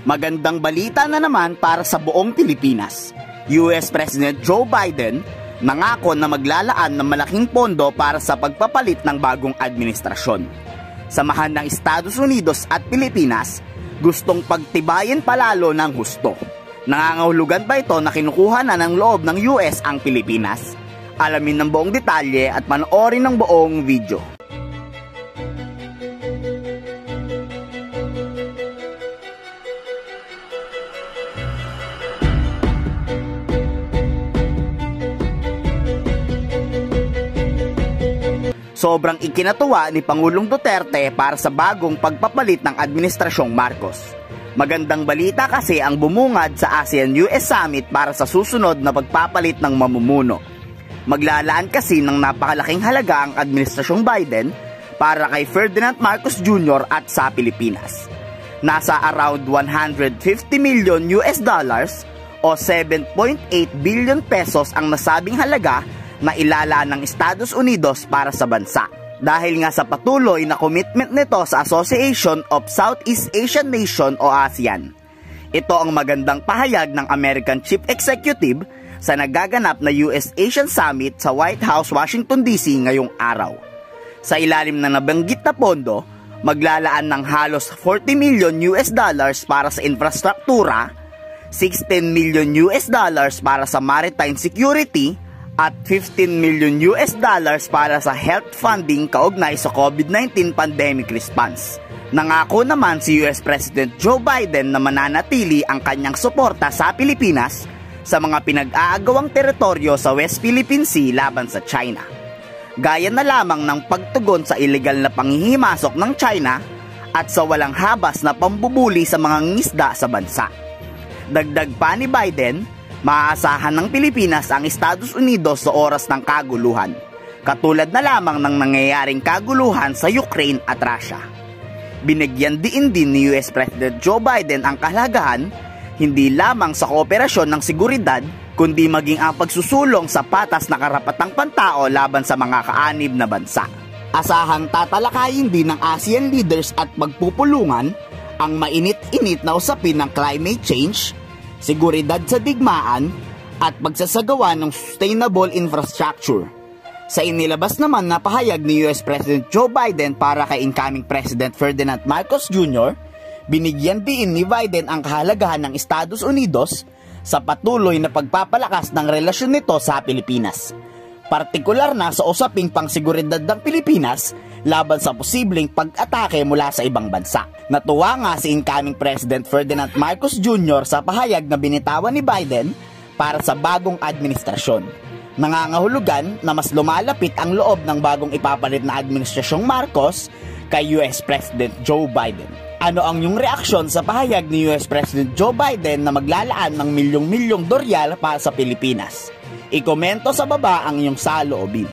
Magandang balita na naman para sa buong Pilipinas. US President Joe Biden nangako na maglalaan ng malaking pondo para sa pagpapalit ng bagong administrasyon. Samahan ng Estados Unidos at Pilipinas, gustong pagtibayin palalo ng husto. Nangangahulugan ba ito na kinukuha na ng loob ng US ang Pilipinas? Alamin ng buong detalye at panoorin ng buong video. Sobrang ikinatuwa ni Pangulong Duterte para sa bagong pagpapalit ng Administrasyong Marcos. Magandang balita kasi ang bumungad sa ASEAN-US Summit para sa susunod na pagpapalit ng mamumuno. Maglalaan kasi ng napakalaking halaga ang Administrasyong Biden para kay Ferdinand Marcos Jr. at sa Pilipinas. Nasa around 150 million US dollars o 7.8 billion pesos ang nasabing halaga na ilala ng Estados Unidos para sa bansa. Dahil nga sa patuloy na commitment nito sa Association of Southeast Asian Nation o ASEAN. Ito ang magandang pahayag ng American Chief Executive sa nagaganap na US-Asian Summit sa White House, Washington DC ngayong araw. Sa ilalim ng nabanggit na pondo, maglalaan ng halos 40 million US dollars para sa infrastruktura, 16 million US dollars para sa maritime security, at 15 million US dollars para sa health funding kaugnay sa COVID-19 pandemic response. Nangako naman si US President Joe Biden na mananatili ang kanyang suporta sa Pilipinas sa mga pinag-aagawang teritoryo sa West Philippine Sea laban sa China. Gaya na lamang ng pagtugon sa ilegal na panghihimasok ng China at sa walang habas na pambubuli sa mga ngisda sa bansa. Dagdag pa ni Biden, maaasahan ng Pilipinas ang Estados Unidos sa oras ng kaguluhan, katulad na lamang ng nangyayaring kaguluhan sa Ukraine at Russia. Binigyan diin din ni US President Joe Biden ang kahalagahan hindi lamang sa kooperasyon ng seguridad, kundi maging ang pagsusulong sa patas na karapatang pantao laban sa mga kaanib na bansa. Asahang tatalakayin din ng ASEAN leaders at magpupulungan ang mainit-init na usapin ng climate change, seguridad sa digmaan, at pagsasagawa ng sustainable infrastructure. Sa inilabas naman na pahayag ni US President Joe Biden para kay incoming President Ferdinand Marcos Jr., binigyan din ni Biden ang kahalagahan ng Estados Unidos sa patuloy na pagpapalakas ng relasyon nito sa Pilipinas. Partikular na sa usaping pangseguridad ng Pilipinas laban sa posibleng pag-atake mula sa ibang bansa. Natuwa nga si incoming President Ferdinand Marcos Jr. sa pahayag na binitawan ni Biden para sa bagong administrasyon. Nangangahulugan na mas lumalapit ang loob ng bagong ipapalit na administrasyong Marcos kay US President Joe Biden. Ano ang iyong reaksyon sa pahayag ni US President Joe Biden na maglalaan ng milyong-milyong doryal para sa Pilipinas? Ikomento sa baba ang iyong saloobin.